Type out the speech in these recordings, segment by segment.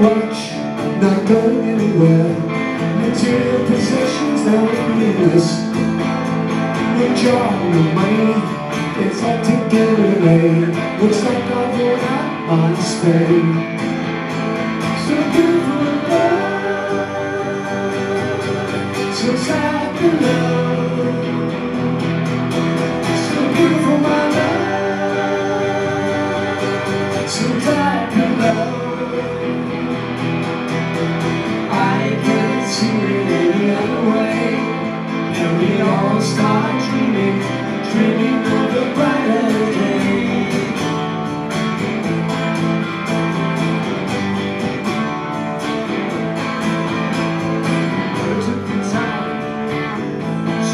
watch, not going anywhere. Material possessions now meaningless. Your job, your money, it's all to get away. Looks like I've run stay. So give me love, so sad the love.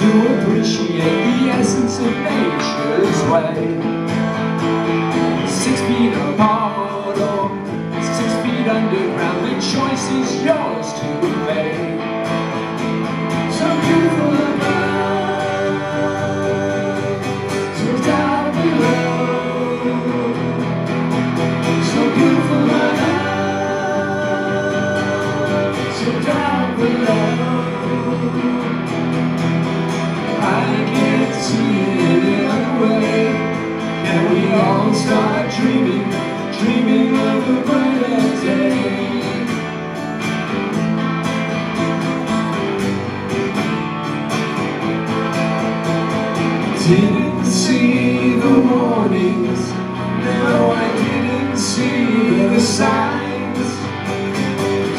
To appreciate the essence of nature's way. Six feet apart or six feet underground, the choice is yours to make. Didn't see the warnings, no, I didn't see the signs.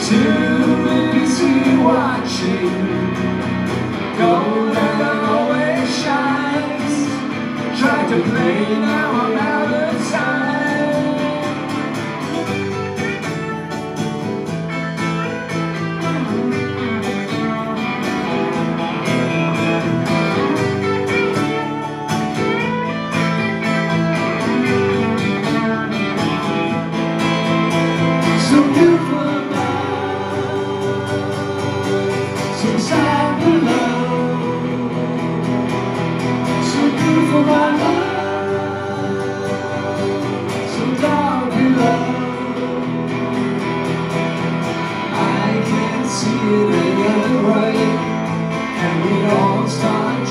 Too busy watching,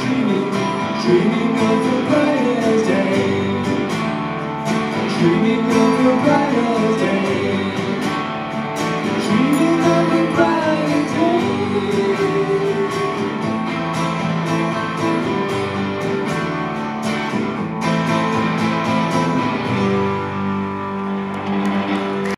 Dreaming dreaming of a brighter day, Dreaming of a brighter day.